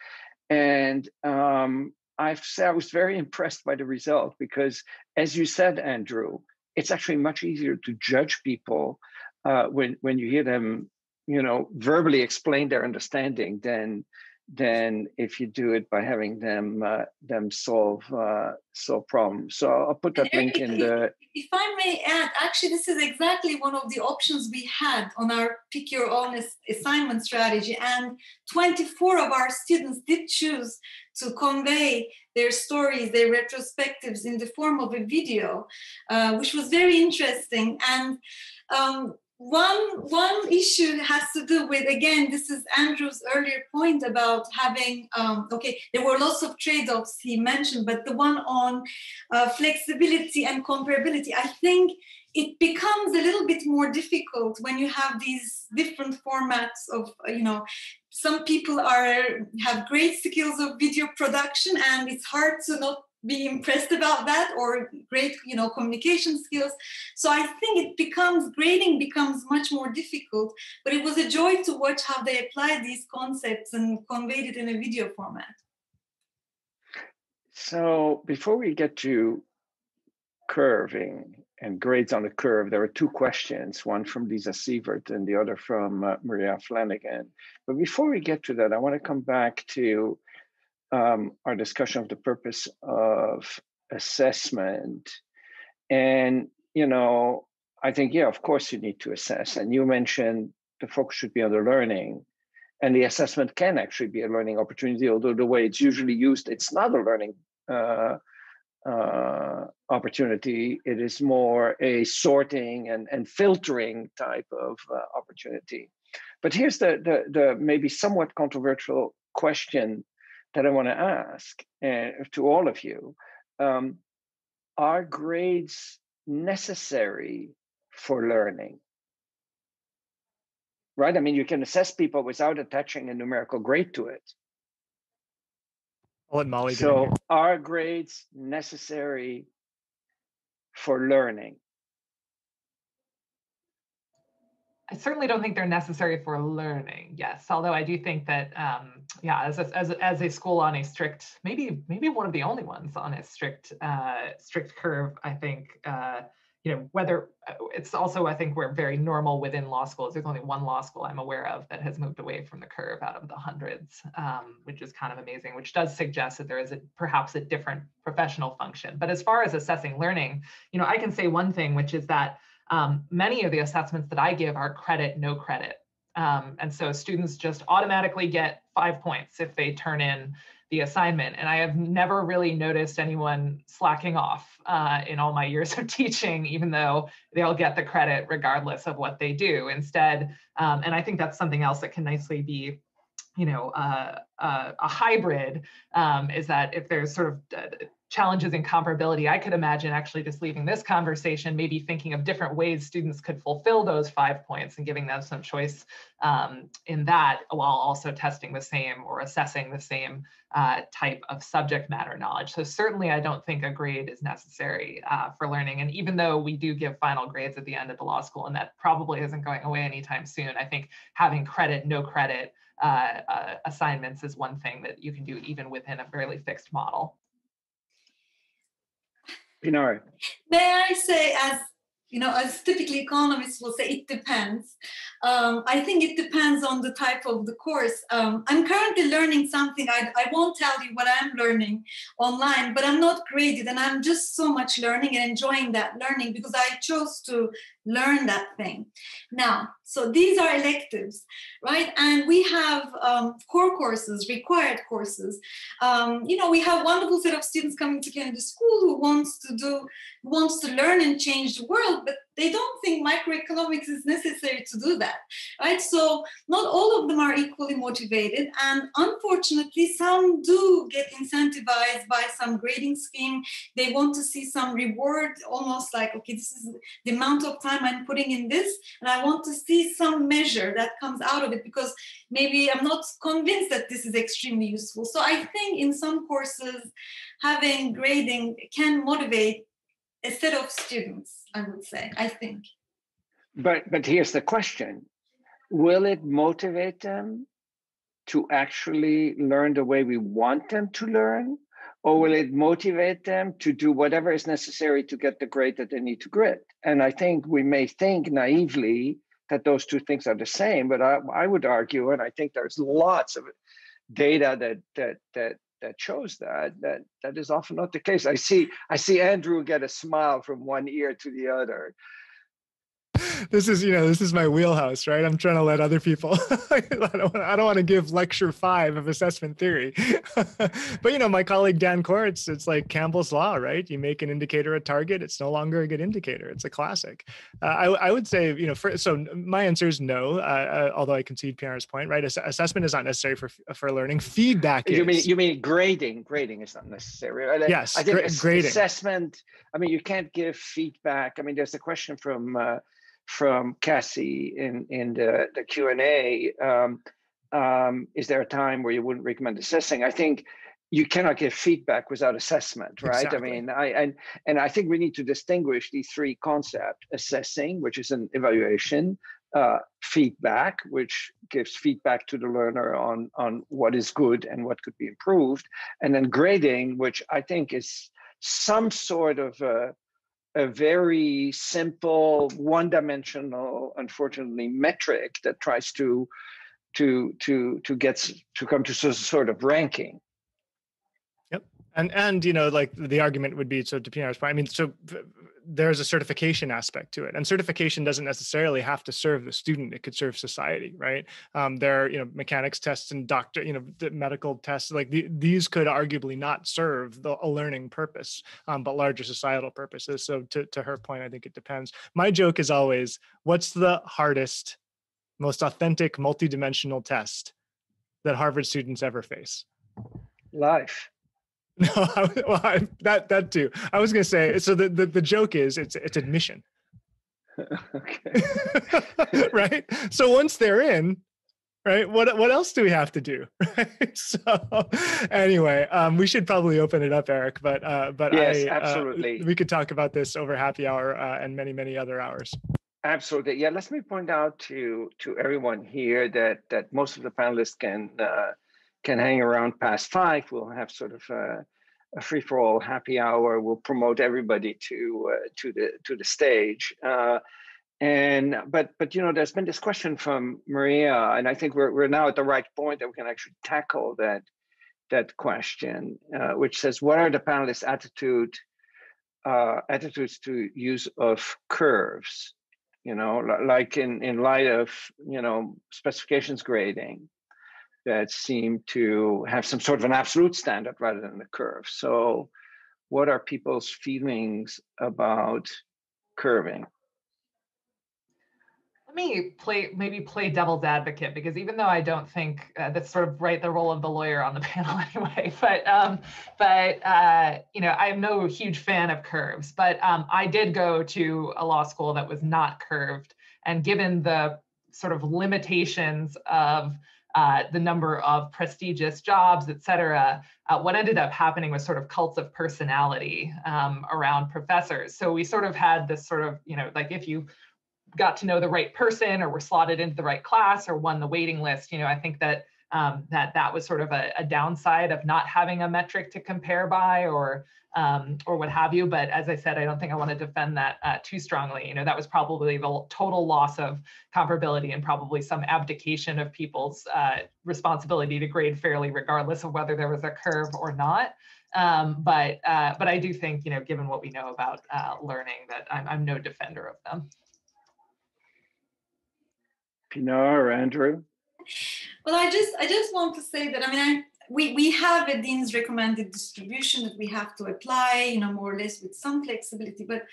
And um, I've I was very impressed by the result because, as you said, Andrew, it's actually much easier to judge people uh, when when you hear them, you know, verbally explain their understanding than than if you do it by having them uh, them solve uh, solve problems. So I'll put that link in the. If I may add, actually, this is exactly one of the options we had on our pick your own assignment strategy, and 24 of our students did choose to convey their stories, their retrospectives in the form of a video, uh, which was very interesting and. Um, one one issue has to do with again this is andrew's earlier point about having um, okay there were lots of trade-offs he mentioned but the one on uh, flexibility and comparability i think it becomes a little bit more difficult when you have these different formats of you know some people are have great skills of video production and it's hard to not be impressed about that or great you know communication skills. So i think it becomes grading becomes much more difficult but it was a joy to watch how they applied these concepts and conveyed it in a video format. So before we get to curving and grades on the curve there are two questions one from lisa sievert and the other from uh, maria flanagan. But before we get to that i want to come back to um, our discussion of the purpose of assessment. And, you know, I think, yeah, of course you need to assess. And you mentioned the focus should be on the learning. And the assessment can actually be a learning opportunity, although the way it's usually used, it's not a learning uh, uh, opportunity. It is more a sorting and, and filtering type of uh, opportunity. But here's the, the, the maybe somewhat controversial question that I want to ask uh, to all of you um, Are grades necessary for learning? Right? I mean, you can assess people without attaching a numerical grade to it. I'll let Molly so, are grades necessary for learning? I certainly don't think they're necessary for learning. Yes, although I do think that, um, yeah, as a, as a, as a school on a strict, maybe maybe one of the only ones on a strict uh, strict curve. I think uh, you know whether uh, it's also I think we're very normal within law schools. There's only one law school I'm aware of that has moved away from the curve out of the hundreds, um, which is kind of amazing. Which does suggest that there is a perhaps a different professional function. But as far as assessing learning, you know, I can say one thing, which is that um, many of the assessments that I give are credit, no credit. Um, and so students just automatically get five points if they turn in the assignment. And I have never really noticed anyone slacking off uh, in all my years of teaching, even though they'll get the credit regardless of what they do. Instead, um, and I think that's something else that can nicely be you know, uh, uh, a hybrid um, is that if there's sort of uh, challenges in comparability, I could imagine actually just leaving this conversation, maybe thinking of different ways students could fulfill those five points and giving them some choice um, in that while also testing the same or assessing the same uh, type of subject matter knowledge. So certainly I don't think a grade is necessary uh, for learning. And even though we do give final grades at the end of the law school, and that probably isn't going away anytime soon, I think having credit, no credit, uh, uh, assignments is one thing that you can do even within a fairly fixed model. May I say, as you know, as typically economists will say, it depends. Um, I think it depends on the type of the course. Um, I'm currently learning something. I, I won't tell you what I'm learning online, but I'm not graded, and I'm just so much learning and enjoying that learning because I chose to learn that thing. Now, so these are electives, right? And we have um, core courses, required courses. Um, you know, we have wonderful set of students coming to Kennedy School who wants to do, wants to learn and change the world, but they don't think microeconomics is necessary to do that right so not all of them are equally motivated and unfortunately some do get incentivized by some grading scheme they want to see some reward almost like okay this is the amount of time i'm putting in this and i want to see some measure that comes out of it because maybe i'm not convinced that this is extremely useful so i think in some courses having grading can motivate a set of students, I would say, I think. But but here's the question. Will it motivate them to actually learn the way we want them to learn? Or will it motivate them to do whatever is necessary to get the grade that they need to grit? And I think we may think naively that those two things are the same, but I, I would argue, and I think there's lots of data that that that that shows that that that is often not the case. I see I see Andrew get a smile from one ear to the other this is you know this is my wheelhouse right? I'm trying to let other people i don't, I don't want to give lecture five of assessment theory. But you know my colleague dan koretz it's like campbell's law right? You make an indicator a target it's no longer a good indicator it's a classic. Uh, I, I would say you know for, so my answer is no uh, uh, although i concede Pinar's point right? Ass- assessment is not necessary for for learning. Feedback you is. mean you mean grading grading is not necessary right? yes i think gra- grading. assessment i mean you can't give feedback. I mean there's a question from uh, from Cassie in in the the Q and A. Um, um, is there a time where you wouldn't recommend assessing? I think you cannot give feedback without assessment, right? Exactly. I mean, I and and I think we need to distinguish these three concepts: assessing, which is an evaluation, uh, feedback, which gives feedback to the learner on on what is good and what could be improved, and then grading, which I think is some sort of a, a very simple, one-dimensional, unfortunately, metric that tries to to to to get to come to some sort of ranking. And and you know, like the argument would be so to Pinar's point. I mean, so there's a certification aspect to it. And certification doesn't necessarily have to serve the student. It could serve society right? Um, there are you know mechanics tests and doctor you know medical tests like the, these could arguably not serve the, a learning purpose um, but larger societal purposes. So to, to her point i think it depends. My joke is always what's the hardest most authentic multidimensional test that harvard students ever face? Life No, I, well, I, that that too. I was going to say. So the, the the joke is it's it's admission. okay. right. So once they're in, right, what what else do we have to do? Right. So anyway, um, we should probably open it up, Eric. But uh, but yes, I, absolutely. Uh, we could talk about this over happy hour uh, and many many other hours. Absolutely. Yeah. Let me point out to to everyone here that that most of the panelists can uh, can hang around past five. We'll have sort of a, a free for all happy hour. We'll promote everybody to uh, to the to the stage. Uh, and but but you know, there's been this question from Maria, and I think we're we're now at the right point that we can actually tackle that that question, uh, which says, what are the panelists' attitude uh, attitudes to use of curves? you know, like in, in light of, you know, specifications grading that seem to have some sort of an absolute standard rather than the curve. So what are people's feelings about curving? Let me play maybe play devil's advocate because even though I don't think uh, that's sort of right the role of the lawyer on the panel anyway, but um, but uh, you know I'm no huge fan of curves, but um, I did go to a law school that was not curved, and given the sort of limitations of uh, the number of prestigious jobs, et cetera, uh, what ended up happening was sort of cults of personality um, around professors. So we sort of had this sort of, you know, like if you got to know the right person or were slotted into the right class or won the waiting list you know i think that um, that that was sort of a, a, downside of not having a metric to compare by or um, or what have you. But as i said i don't think i want to defend that uh, too strongly. You know that was probably the total loss of comparability and probably some abdication of people's uh, responsibility to grade fairly regardless of whether there was a curve or not. Um, but uh, but i do think you know given what we know about uh, learning that I'm, I'm no defender of them. Pinar Andrew? Well, I just I just want to say that I mean I, we we have a dean's recommended distribution that we have to apply, you know, more or less with some flexibility. But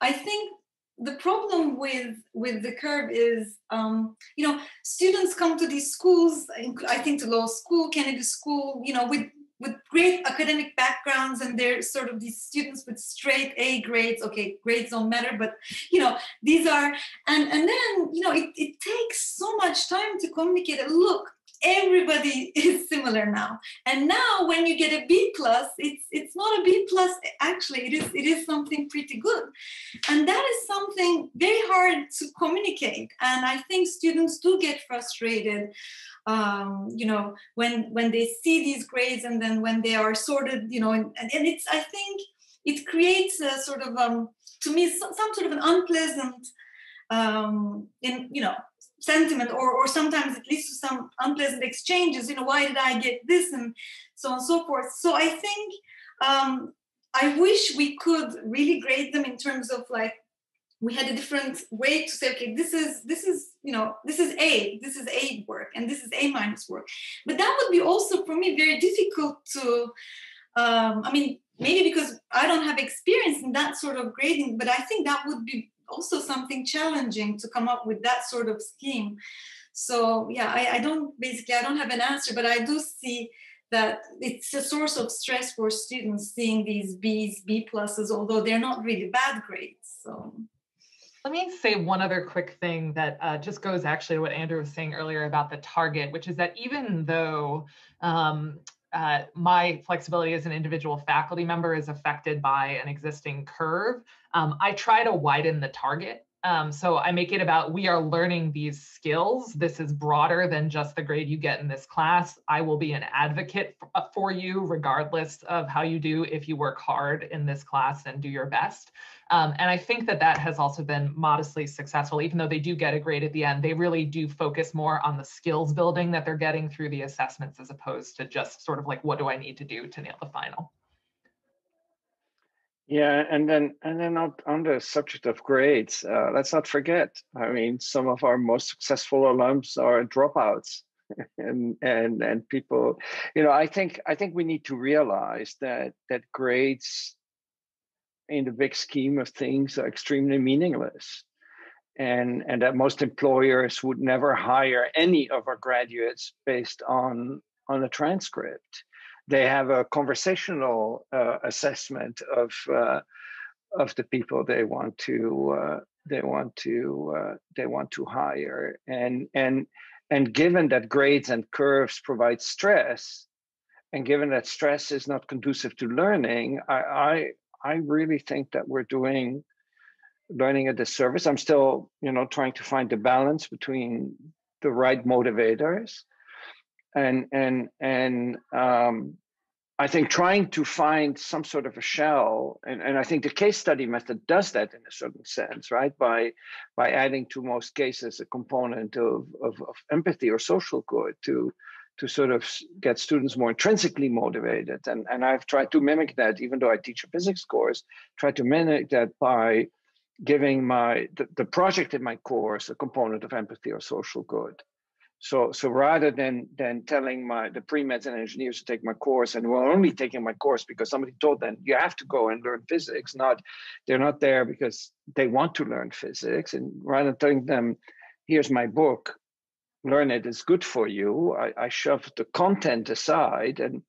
I think the problem with with the curve is um, you know students come to these schools i think to law school kennedy school you know with with great academic backgrounds and they're sort of these students with straight A grades. Okay, grades don't matter, but you know, these are and and then you know it, it takes so much time to communicate. Look, everybody is similar now. And now when you get a B plus, it's it's not a B plus, actually, it is it is something pretty good. And that is something very hard to communicate. And I think students do get frustrated um, you know when when they see these grades and then when they are sorted you know and, and it's i think it creates a sort of um, to me some, some sort of an unpleasant um, in you know sentiment or or sometimes it leads to some unpleasant exchanges you know why did i get this and so on and so forth. So i think um, i wish we could really grade them in terms of like we had a different way to say okay this is this is you know this is a this is a work and this is a minus work. But that would be also for me very difficult to um, i mean maybe because i don't have experience in that sort of grading but i think that would be also something challenging to come up with that sort of scheme. So yeah I, I don't basically i don't have an answer but i do see that it's a source of stress for students seeing these b's b pluses although they're not really bad grades so let me say one other quick thing that uh, just goes actually to what Andrew was saying earlier about the target, which is that even though um, uh, my flexibility as an individual faculty member is affected by an existing curve, um, I try to widen the target um, so I make it about we are learning these skills. This is broader than just the grade you get in this class. I will be an advocate uh, for you regardless of how you do if you work hard in this class and do your best. Um, and I think that that has also been modestly successful, even though they do get a grade at the end. They really do focus more on the skills building that they're getting through the assessments as opposed to just sort of like, what do I need to do to nail the final? Yeah, and then and then on, on the subject of grades, uh, let's not forget. I mean, some of our most successful alums are dropouts, and and and people, you know, I think I think we need to realize that that grades, in the big scheme of things, are extremely meaningless, and and that most employers would never hire any of our graduates based on on a transcript they have a conversational uh, assessment of uh, of the people they want to uh, they want to uh, they want to hire and and and given that grades and curves provide stress and given that stress is not conducive to learning i i, I really think that we're doing learning a disservice. I'm still, you know, trying to find the balance between the right motivators and and and um, I think trying to find some sort of a shell, and, and I think the case study method does that in a certain sense, right? By by adding to most cases a component of, of, of empathy or social good to to sort of get students more intrinsically motivated. And, and I've tried to mimic that, even though I teach a physics course, try to mimic that by giving my the, the project in my course a component of empathy or social good. So, so rather than than telling my the pre-meds and engineers to take my course, and we're only taking my course because somebody told them you have to go and learn physics, not they're not there because they want to learn physics. And rather than telling them, here's my book, learn it, it's good for you, I, I shove the content aside and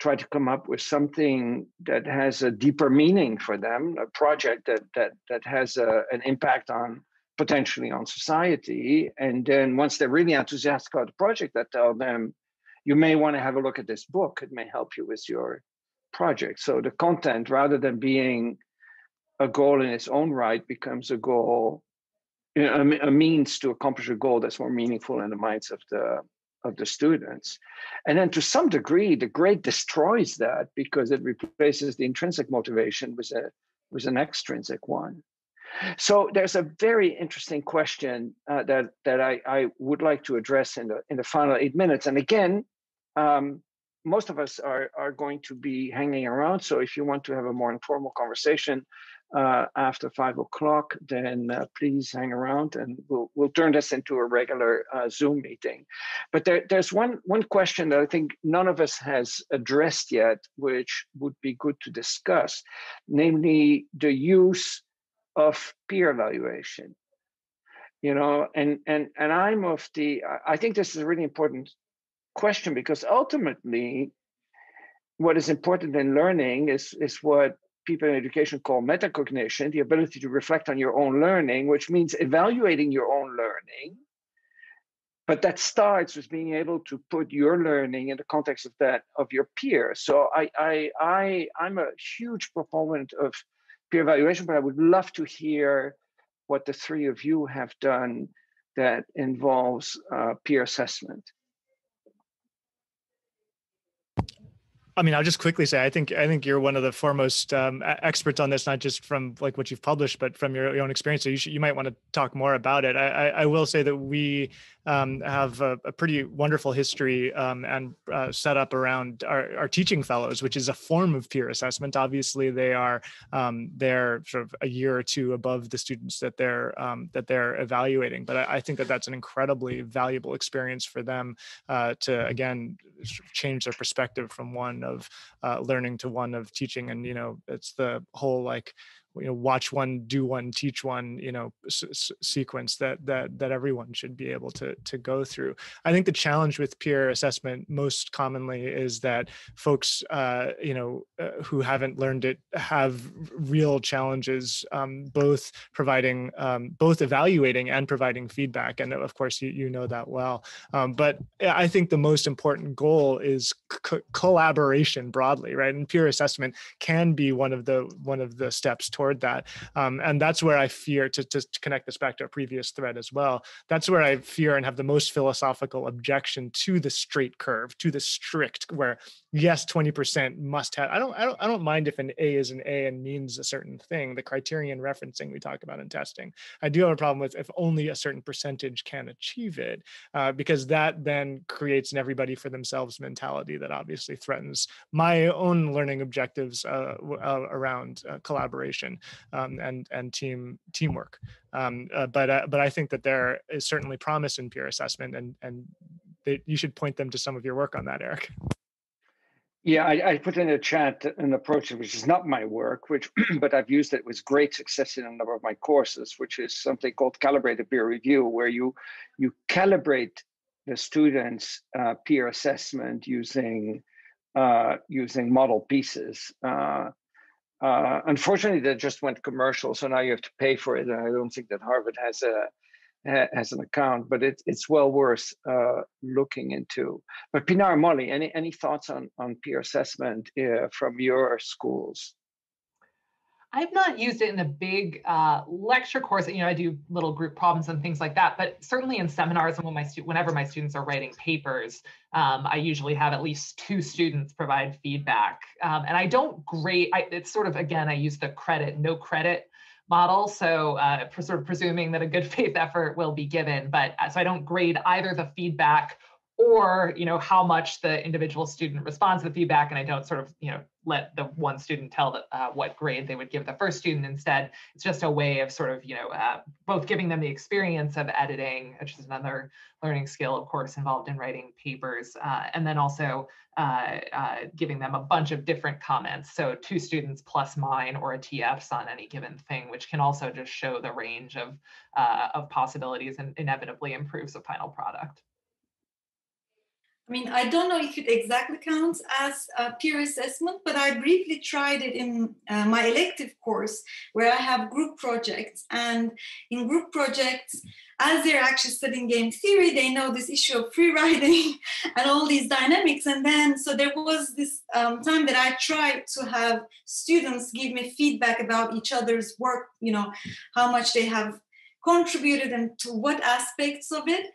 try to come up with something that has a deeper meaning for them, a project that that that has a, an impact on potentially on society. And then once they're really enthusiastic about the project, I tell them, you may want to have a look at this book. It may help you with your project. So the content, rather than being a goal in its own right, becomes a goal, a, a means to accomplish a goal that's more meaningful in the minds of the of the students. And then to some degree, the grade destroys that because it replaces the intrinsic motivation with a with an extrinsic one. So there's a very interesting question uh, that that I, I would like to address in the in the final eight minutes. And again, um, most of us are are going to be hanging around. So if you want to have a more informal conversation uh, after five o'clock, then uh, please hang around, and we'll we'll turn this into a regular uh, Zoom meeting. But there, there's one one question that I think none of us has addressed yet, which would be good to discuss, namely the use of peer evaluation you know and and and i'm of the i think this is a really important question because ultimately what is important in learning is is what people in education call metacognition the ability to reflect on your own learning which means evaluating your own learning. But that starts with being able to put your learning in the context of that of your peers so i i i i'm a huge proponent of peer evaluation, but I would love to hear what the three of you have done that involves uh, peer assessment. I mean, I'll just quickly say, I think I think you're one of the foremost um, experts on this, not just from like what you've published, but from your, your own experience. So you should, you might want to talk more about it. I, I, I will say that we um, have a, a, pretty wonderful history um, and uh, set up around our, our, teaching fellows, which is a form of peer assessment. Obviously, they are um, they're sort of a year or two above the students that they're um, that they're evaluating. But I, I, think that that's an incredibly valuable experience for them uh, to again change their perspective from one of uh, learning to one of teaching. And you know, it's the whole like you know watch one do one teach one you know s- sequence that that that everyone should be able to to go through. I think the challenge with peer assessment most commonly is that folks uh, you know uh, who haven't learned it have real challenges um, both providing um, both evaluating and providing feedback and of course you, you know that well. Um, but i think the most important goal is collaboration broadly right? And peer assessment can be one of the one of the steps towards that. Um, and that's where I fear to, to connect this back to a previous thread as well. That's where I fear and have the most philosophical objection to the straight curve, to the strict, where yes, 20% must have. I don't, I don't, I don't mind if an A is an A and means a certain thing. The criterion referencing we talk about in testing. I do have a problem with if only a certain percentage can achieve it, uh, because that then creates an everybody for themselves mentality that obviously threatens my own learning objectives uh, uh, around uh, collaboration um, and and team teamwork. Um, uh, but uh, but I think that there is certainly promise in peer assessment, and and you should point them to some of your work on that, Eric. Yeah, I, I, put in a chat an approach which is not my work, which but I've used it with great success in a number of my courses, which is something called calibrated peer review, where you you calibrate the students' uh, peer assessment using uh, using model pieces. Uh, uh, unfortunately, that just went commercial, so now you have to pay for it. And I don't think that Harvard has a has an account, but it's it's well worth uh, looking into. But Pinar Molly, any any thoughts on on peer assessment uh, from your schools? I've not used it in a big uh, lecture course. You know, I do little group problems and things like that. But certainly in seminars and when my stu- whenever my students are writing papers, um, I usually have at least two students provide feedback. Um, and I don't grade. I, it's sort of again, I use the credit no credit model. So uh, sort of presuming that a good faith effort will be given. But uh, so I don't grade either the feedback or you know how much the individual student responds to the feedback and i don't sort of you know let the one student tell that uh, what grade they would give the first student. Instead it's just a way of sort of you know uh, both giving them the experience of editing which is another learning skill of course involved in writing papers uh, and then also uh, uh, giving them a bunch of different comments. So two students plus mine or a tfs on any given thing which can also just show the range of uh, of possibilities and inevitably improves the final product I mean, I don't know if it exactly counts as peer assessment, but I briefly tried it in uh, my elective course where I have group projects. And in group projects, as they're actually studying game theory, they know this issue of free riding and all these dynamics. And then, so there was this um, time that I tried to have students give me feedback about each other's work, you know, how much they have contributed and to what aspects of it.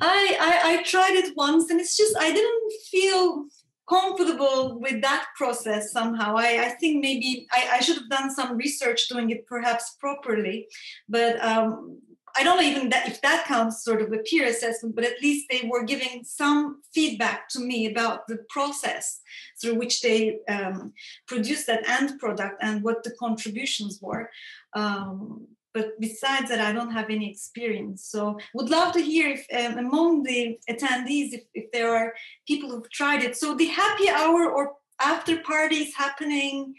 I, I, I tried it once and it's just I didn't feel comfortable with that process somehow. I, I think maybe I, I should have done some research doing it perhaps properly, but um, I don't know even that if that counts sort of a peer assessment, but at least they were giving some feedback to me about the process through which they um, produced that end product and what the contributions were. Um, but besides that i don't have any experience. So would love to hear if um, among the attendees if, if there are people who've tried it. So the happy hour or after party is happening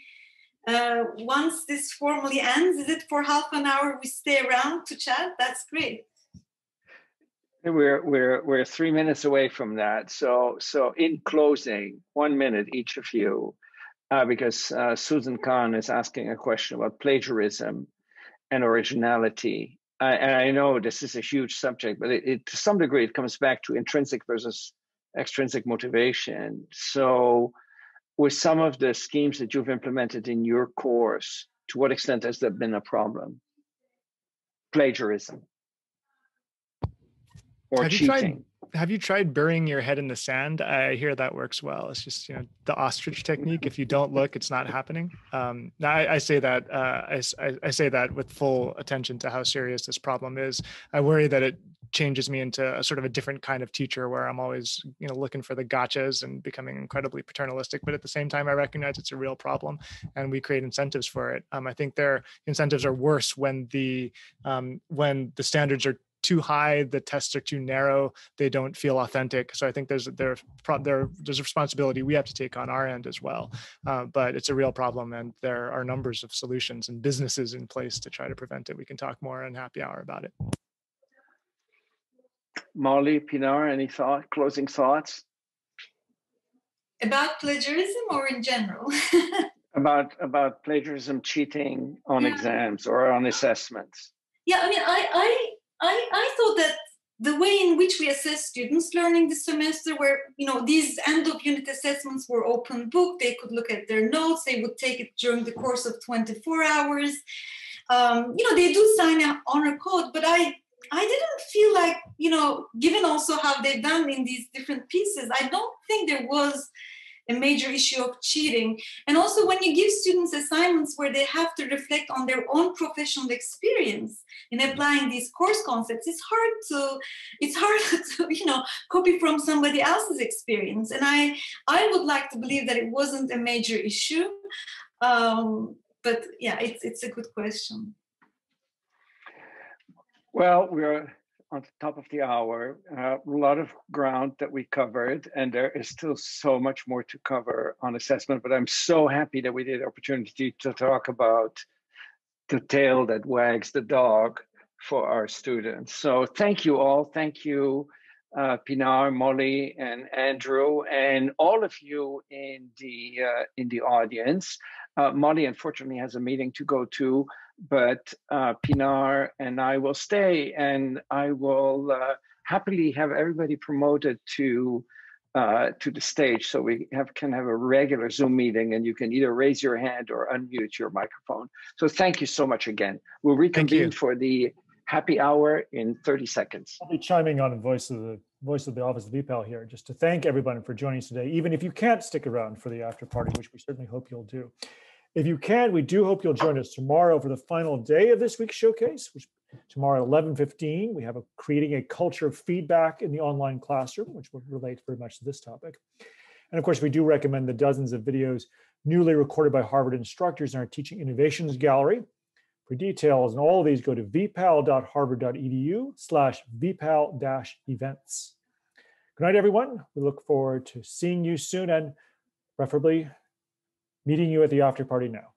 uh, once this formally ends is it for half an hour we stay around to chat? That's great. We're we're we're three minutes away from that. So so in closing one minute each of you uh, because uh, susan khan is asking a question about plagiarism and originality. I, and I know this is a huge subject, but it, it, to some degree it comes back to intrinsic versus extrinsic motivation. So, with some of the schemes that you've implemented in your course, to what extent has that been a problem? Plagiarism or Have cheating have you tried burying your head in the sand? I hear that works well. It's just you know the ostrich technique. If you don't look, it's not happening. Um, now I, I, say that uh, I, I, say that with full attention to how serious this problem is. I worry that it changes me into a sort of a different kind of teacher where I'm always you know looking for the gotchas and becoming incredibly paternalistic. But at the same time, I recognize it's a real problem, and we create incentives for it. Um, I think their incentives are worse when the um, when the standards are too high, the tests are too narrow, they don't feel authentic. So I think there's there, there there's a responsibility we have to take on our end as well. Uh, but it's a real problem, and there are numbers of solutions and businesses in place to try to prevent it. We can talk more in happy hour about it. Molly, Pinar, any thought, closing thoughts? About plagiarism or in general? about about plagiarism, cheating on yeah. exams or on assessments. Yeah, I mean, I, I I, I thought that the way in which we assess students learning this semester where you know these end of unit assessments were open book. They could look at their notes. They would take it during the course of 24 hours. Um, you know they do sign an honor code but i i didn't feel like you know given also how they've done in these different pieces i don't think there was a major issue of cheating. And also, when you give students assignments where they have to reflect on their own professional experience in applying these course concepts, it's hard to it's hard to you know copy from somebody else's experience. And I I would like to believe that it wasn't a major issue. Um, but yeah, it's it's a good question. Well, we're on the top of the hour. Uh, a lot of ground that we covered, and there is still so much more to cover on assessment. But I'm so happy that we did the opportunity to talk about the tail that wags the dog for our students. So thank you all. Thank you, uh, Pinar, Molly, and Andrew, and all of you in the uh, in the audience. Uh, Molly unfortunately has a meeting to go to but uh, Pinar and I will stay, and I will uh, happily have everybody promoted to uh, to the stage so we have can have a regular Zoom meeting and you can either raise your hand or unmute your microphone. So thank you so much again. We'll reconvene for the happy hour in 30 seconds. I'll be chiming on in voice of the voice of the office of VPAL here, just to thank everyone for joining us today, even if you can't stick around for the after party, which we certainly hope you'll do. If you can, we do hope you'll join us tomorrow for the final day of this week's showcase, which tomorrow at 11.15, we have a creating a culture of feedback in the online classroom, which will relate very much to this topic. And of course, we do recommend the dozens of videos newly recorded by Harvard instructors in our Teaching Innovations Gallery. For details and all of these, go to vpal.harvard.edu slash vpal-events. Good night, everyone. We look forward to seeing you soon and preferably meeting you at the after party now.